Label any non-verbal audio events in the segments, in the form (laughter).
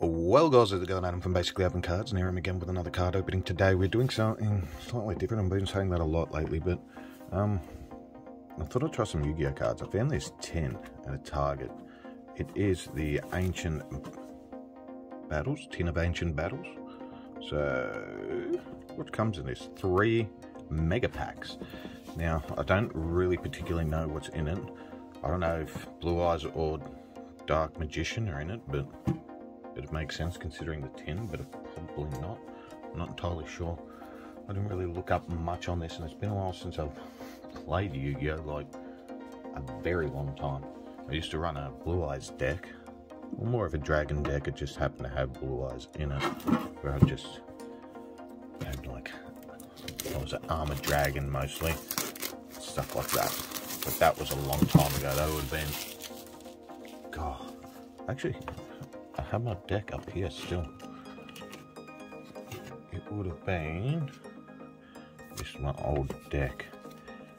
Well guys, how's it going? Adam from Basically Open Cards, and here I am again with another card opening. Today we're doing something slightly different. I've been saying that a lot lately, but um, I thought I'd try some Yu-Gi-Oh cards. I found this 10 at a Target. It is the Ancient Battles, Tin of Ancient Battles. So, what comes in this? Three Mega Packs. Now, I don't really particularly know what's in it. I don't know if Blue Eyes or Dark Magician are in it, but it makes sense considering the tin, but probably not. I'm not entirely sure. I didn't really look up much on this, and it's been a while since I've played Yu-Gi-Oh! Like a very long time. I used to run a Blue Eyes deck, or more of a Dragon deck. It just happened to have Blue Eyes in it, where I just had like I was an Armored Dragon mostly, stuff like that. But that was a long time ago. That would have been, God, actually I have my deck up here still. It would have been this is my old deck.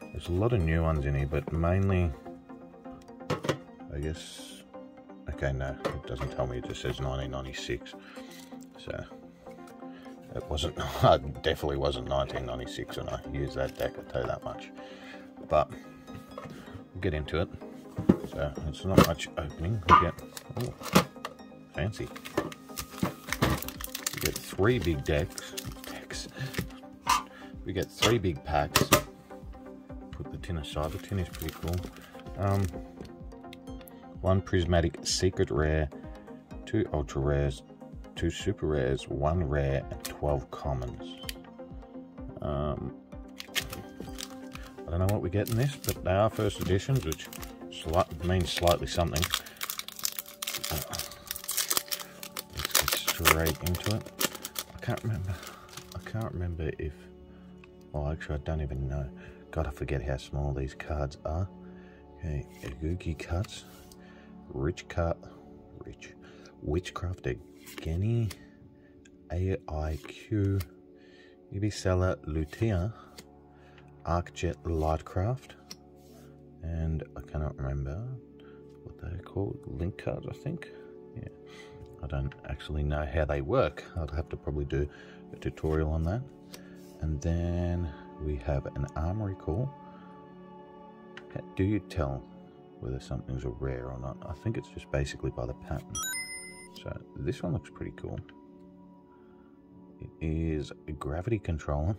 There's a lot of new ones in here, but mainly I guess okay no, it doesn't tell me it just says 1996. So it wasn't (laughs) it definitely wasn't 1996 when I used that deck, I'll tell you that much. But we'll get into it. So it's not much opening. We get oh, fancy. We get three big decks. decks. We get three big packs. Put the tin aside. The tin is pretty cool. Um, one prismatic secret rare, two ultra rares, two super rares, one rare, and 12 commons. Um, I don't know what we get in this, but they are first editions, which means slightly something. Straight into it. I can't remember. I can't remember if. Well, actually, I don't even know. God, I forget how small these cards are. Okay, Agugi cuts. Rich cut. Rich. Witchcraft Ageni. AIQ. Ibisella Lutea. Arcjet Lightcraft. And I cannot remember what they're called. Link cards, I think. Yeah. I don't actually know how they work. I'll have to probably do a tutorial on that. And then we have an armory call. Do you tell whether something's a rare or not? I think it's just basically by the pattern. So this one looks pretty cool. It is a gravity controller.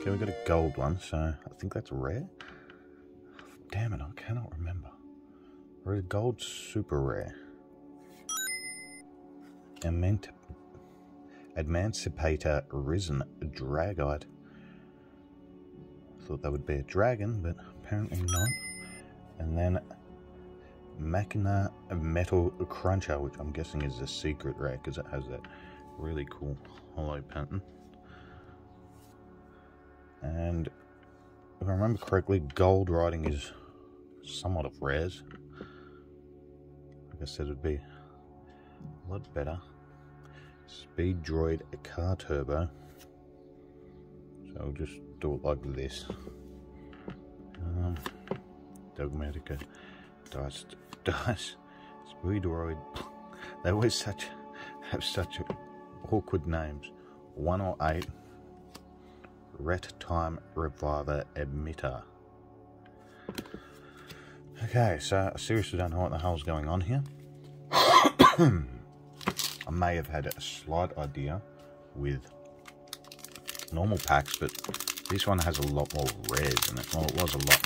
Okay, we got a gold one, so I think that's rare. Damn it, I cannot remember. A gold super rare. Ement Emancipator Risen Dragite. Thought that would be a dragon, but apparently not. And then Machina Metal Cruncher, which I'm guessing is a secret rare because it has that really cool hollow pattern. And if I remember correctly, gold writing is somewhat of rares. I said, it'd be a lot better. Speedroid car turbo. So I'll just do it like this. Um, Dogmatika Dice (laughs) Dice Speedroid. (laughs) They always such have such awkward names. 108 Ret Time Reviver Emitter. Okay, so I seriously don't know what the hell's going on here. (coughs) I may have had a slight idea with normal packs, but this one has a lot more rares in it. Well, it was a lot,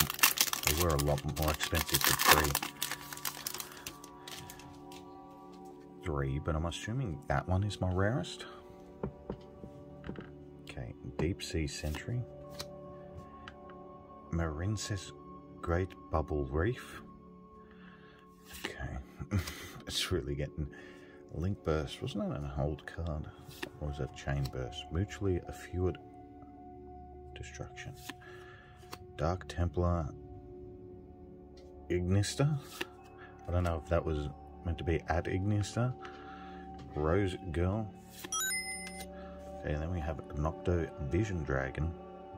they were a lot more expensive for three. Three, but I'm assuming that one is my rarest. Okay, Deep Sea Sentry. Marincess Great Bubble Reef. Okay, (laughs) it's really getting Link Burst, wasn't that an old card? Or was that Chain Burst? Mutually Assured Destruction. Dark Templar Ignister. I don't know if that was meant to be at Ignister. Rose Girl. Okay, and then we have Nocto Vision Dragon.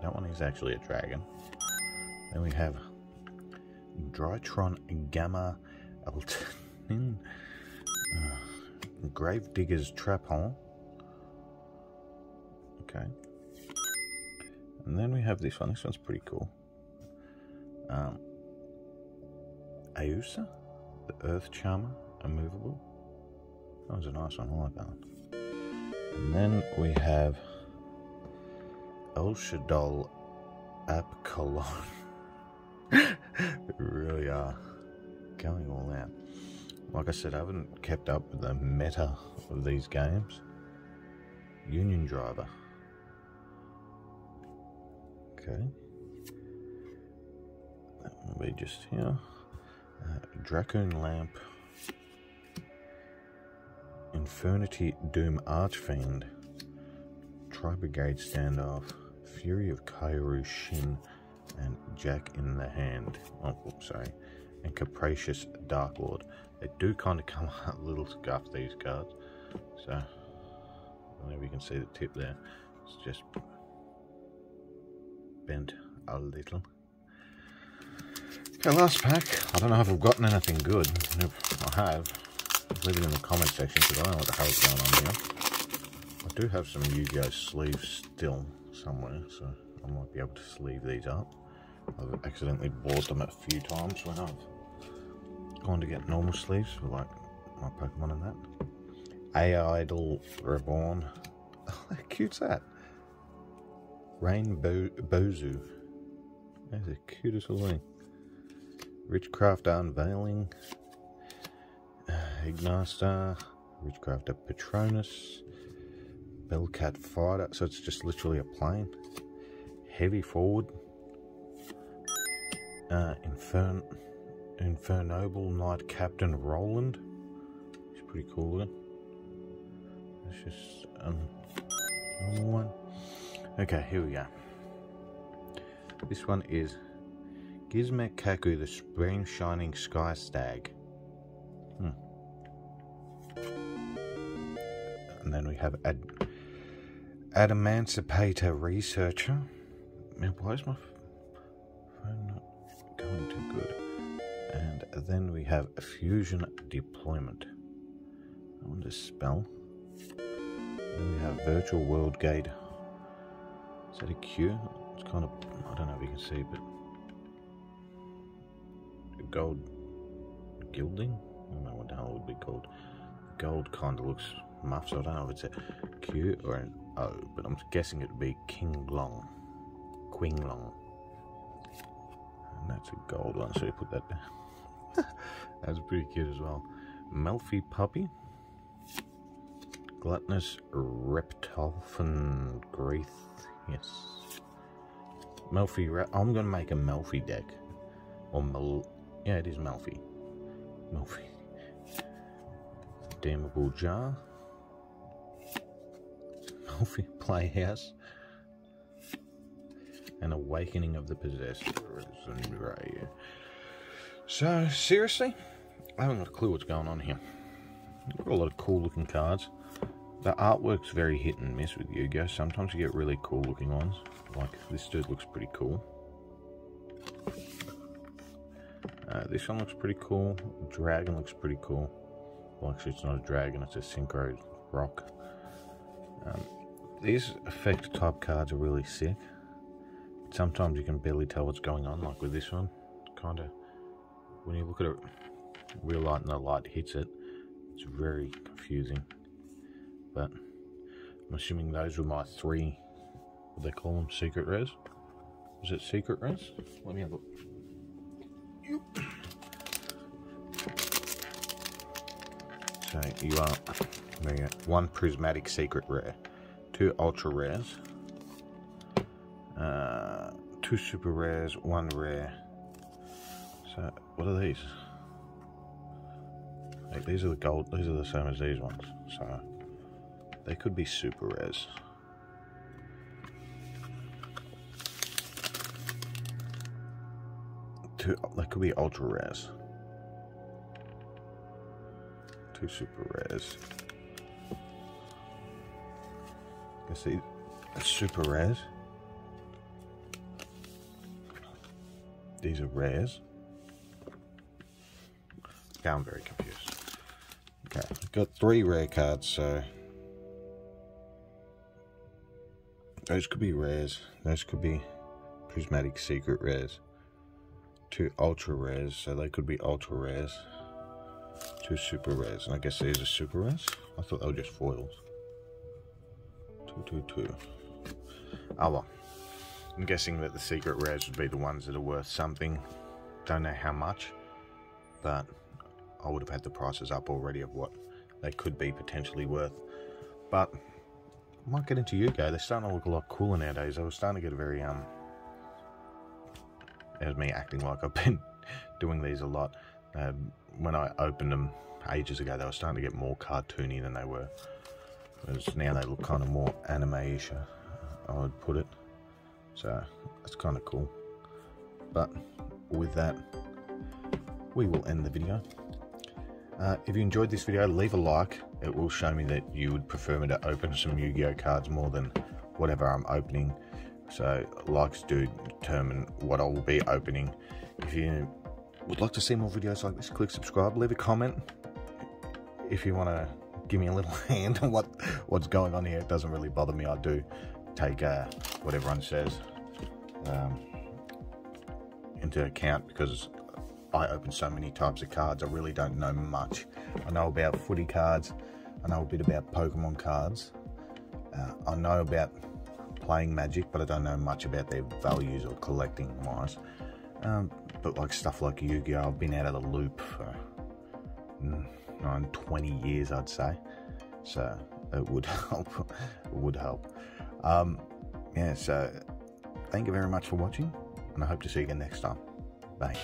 That one is actually a dragon. Then we have Drytron Gamma Eltanin Grave Digger's Trap Hole. Okay. And then we have this one. This one's pretty cool. Um, Aussa, the Earth Charmer, immovable. That was a nice one. I like that one. And then we have El Shaddoll. (laughs) (laughs) really are going all out. Like I said, I haven't kept up with the meta of these games. Union Driver. Okay. That will be just here. Uh, Dracoon Lamp. Infernity Doom Archfiend. Tri Brigade Standoff. Fury of Kairyu-Shin. And Jack in the Hand. Oh, oops, sorry. And Capricious Dark Lord. They do kind of come (laughs) out a little scuffed, these cards. So, I don't know if you can see the tip there. It's just bent a little. Okay, last pack. I don't know if I've gotten anything good. If I have, leave it in the comment section because I don't know what the hell's going on here. I do have some Yu-Gi-Oh sleeves still somewhere, so I might be able to sleeve these up. I've accidentally bought them a few times when I've gone to get normal sleeves for like my Pokemon and that. A Idol Reborn. Oh, (laughs) how cute's that? Rainbow Bozu. That's the cutest little thing. Richcraft Unveiling. (sighs) Uh, Ignarstar. Richcraft Patronus. Bellcat Fighter. So it's just literally a plane. Heavy Forward. Uh, Infern Infernoble Knight Captain Roland. He's pretty cool looking. It's just um, normal one. Okay, here we go. This one is Gizmek Kaku, the Spring Shining Sky Stag. Hmm. And then we have Ad Adamancipator Researcher. Man, why is my phone not going too good? And then we have Fusion Deployment. I want to spell. Then we have Virtual World Gate. Is that a Q? It's kind of, I don't know if you can see, but gold gilding? I don't know what the hell it would be called. Gold kind of looks muff, so I don't know if it's a Q or an O, but I'm guessing it would be King Long. Queen Long. And that's a gold one, so you put that there. (laughs) that's pretty cute as well. Melffy Puppy. Gluttonous Reptolfin Greeth. Yes. Melffy. I'm going to make a Melffy deck. Or Mel. Yeah, it is Melffy. Melffy. Damnable Jar. Melffy Playhouse. And Awakening of the Possessor. So, seriously? I haven't got a clue what's going on here. Got a lot of cool looking cards. The artwork's very hit and miss with Yu-Gi-Oh! Sometimes you get really cool looking ones. Like, this dude looks pretty cool. Uh, this one looks pretty cool. Dragon looks pretty cool. Well, actually, it's not a dragon, it's a synchro rock. Um, these effect type cards are really sick. Sometimes you can barely tell what's going on, like with this one. Kind of, when you look at it real light and the light hits it, it's very confusing. But I'm assuming those were my three, what they call them, secret res. Was it secret res? Let me have a look. So you are one prismatic secret rare, two ultra rares, uh, two super rares, one rare. So what are these? Like these are the gold. These are the same as these ones. So they could be super rares. Two, they could be ultra rares. Two super rares. You see, super rares. These are rares. Yeah, I'm very confused. Okay, got three rare cards, so those could be rares. Those could be prismatic secret rares. Two ultra rares, so they could be ultra rares. Two super rares, and I guess these are super rares. I thought they were just foils. Two, two, two. Oh well. I'm guessing that the secret rares would be the ones that are worth something. Don't know how much, but I would have had the prices up already of what they could be potentially worth. But I might get into Yu-Gi-Oh! They're starting to look a lot cooler nowadays. I was starting to get a very um. There's me acting like I've been (laughs) doing these a lot. Uh, when I opened them ages ago, they were starting to get more cartoony than they were. Whereas now they look kind of more anime-ish, I would put it. So that's kind of cool. But with that, we will end the video. Uh, if you enjoyed this video, leave a like. It will show me that you would prefer me to open some Yu-Gi-Oh cards more than whatever I'm opening. So likes do determine what I will be opening. If you would like to see more videos like this, click subscribe, leave a comment. If you want to give me a little (laughs) hand on what, what's going on here, it doesn't really bother me. I do take uh, what everyone says um, into account because I open so many types of cards, I really don't know much. I know about footy cards, I know a bit about Pokemon cards, uh, I know about playing Magic, but I don't know much about their values or collecting wise. Um, but like stuff like Yu-Gi-Oh, I've been out of the loop for mm, 20 years, I'd say. So it would (laughs) help. it would help. Um, yeah, so thank you very much for watching, and I hope to see you again next time. Bye.